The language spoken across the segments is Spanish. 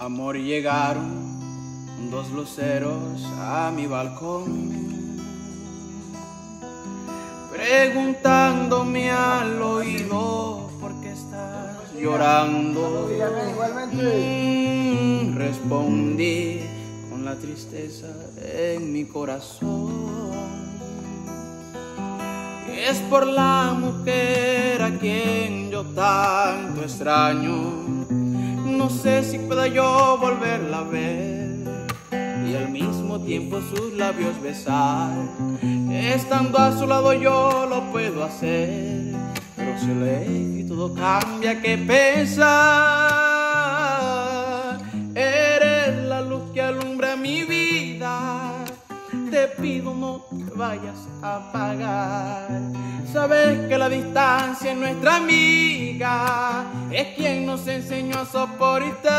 Amor, llegaron dos luceros a mi balcón, preguntándome al oído por qué estás llorando. Mm, respondí con la tristeza en mi corazón. Es por la mujer a quien yo tanto extraño no sé si pueda yo volverla a ver y al mismo tiempo sus labios besar. Estando a su lado yo lo puedo hacer, pero si le y todo cambia, que pesa. Te pido no te vayas a apagar. Sabes que la distancia es nuestra amiga, es quien nos enseñó a soportar.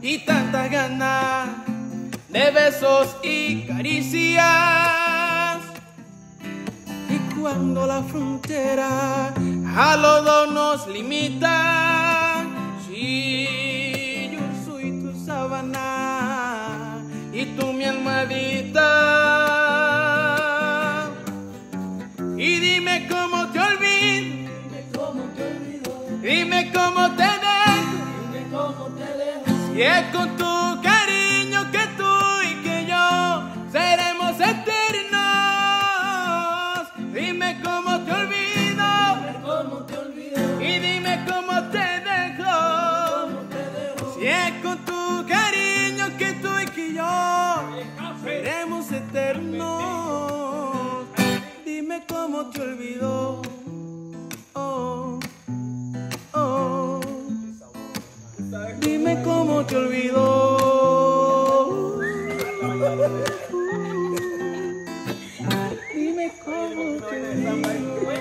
Y tantas ganas de besos y caricias. Y cuando la frontera a los dos nos limita, y tú mi almohadita. Y dime cómo te olvido. Dime cómo te olvido. Dime cómo te dejo. Dime cómo te dejo. Si es con tu cariño que tú y que yo seremos eternos. Dime cómo te olvido. Dime cómo te olvido. Y dime cómo te dejo. Cómo te dejo. Si es con tu cómo te olvidó. Oh, oh. Dime cómo te olvidó. Dime cómo te olvidó.